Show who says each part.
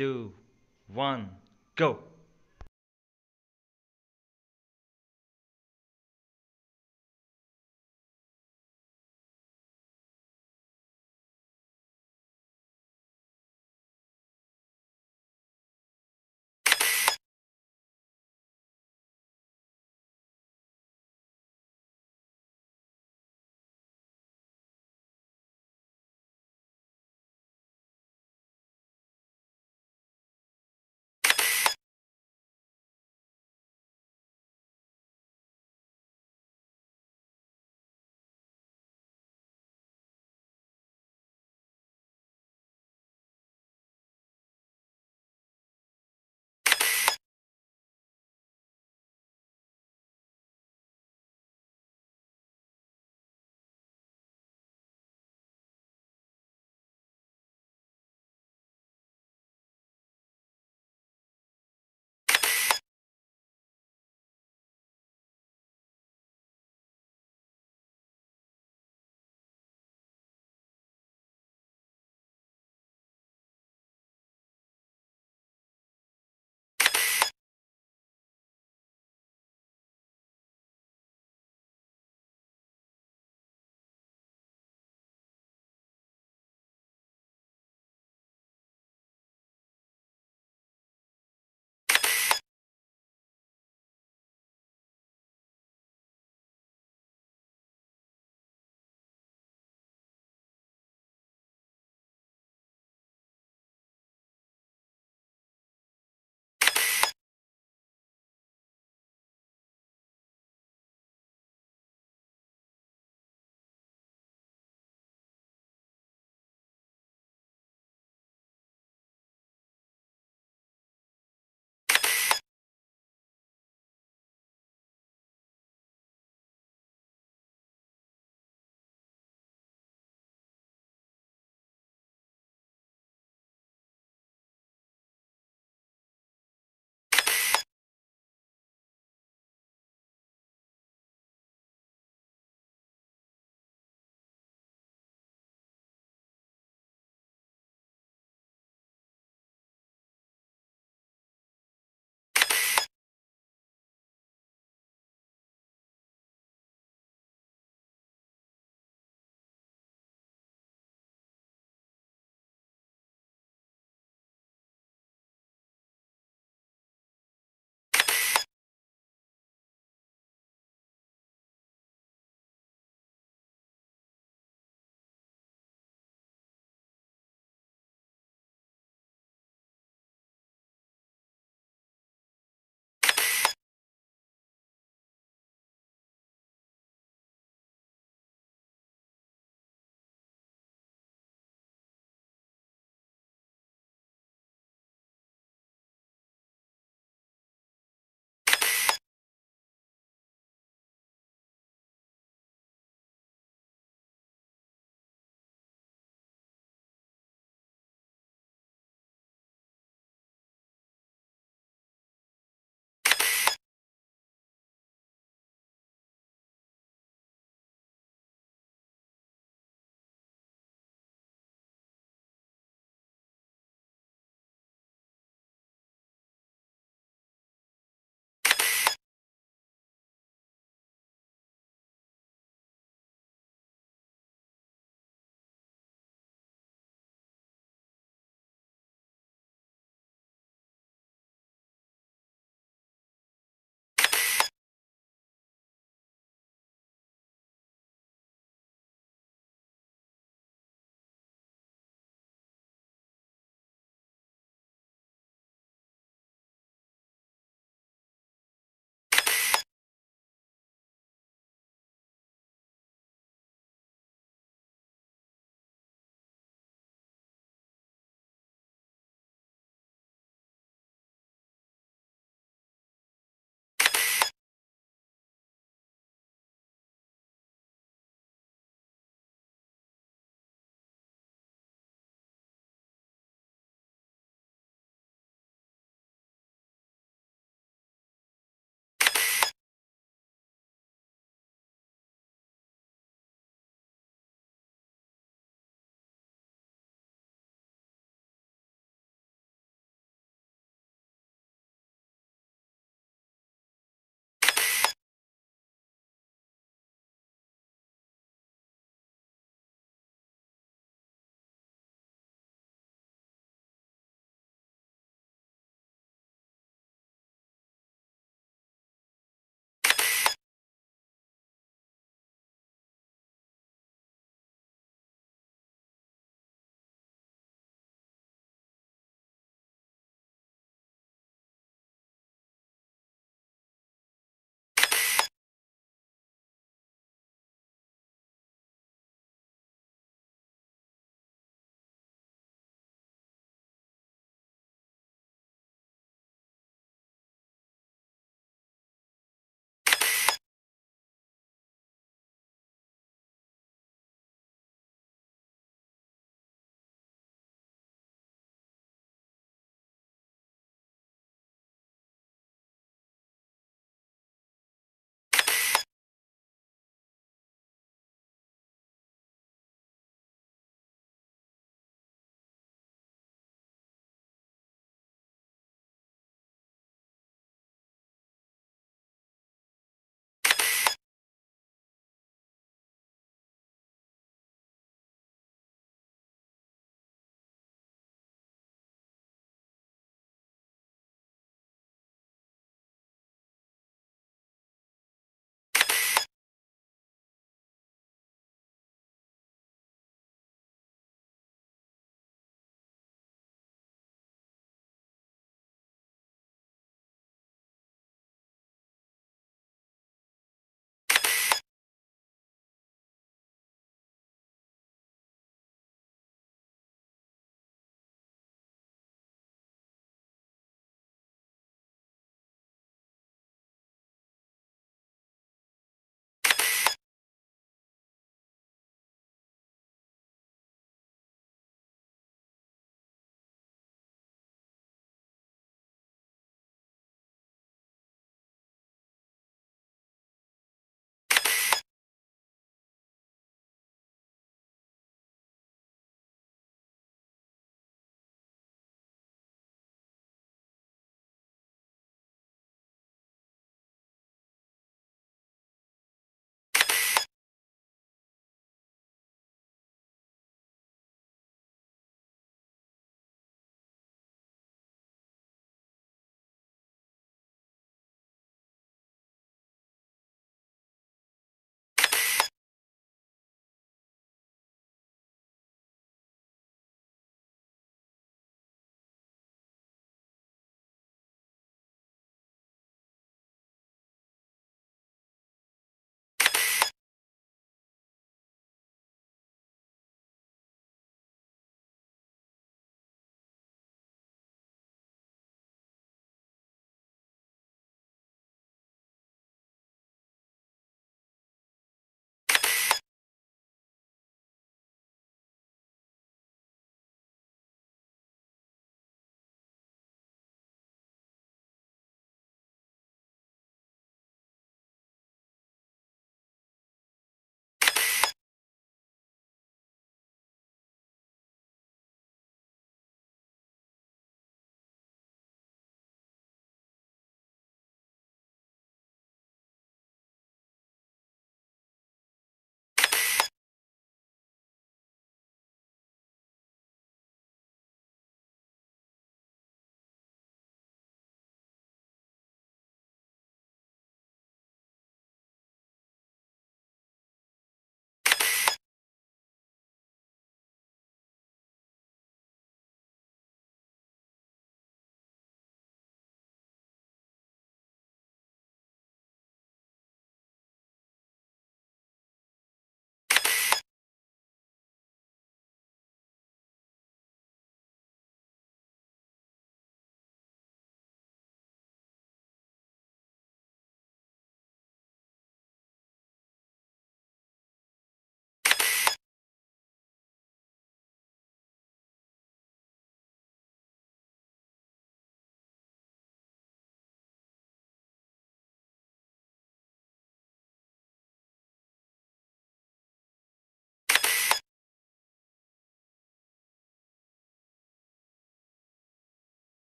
Speaker 1: two, one, go!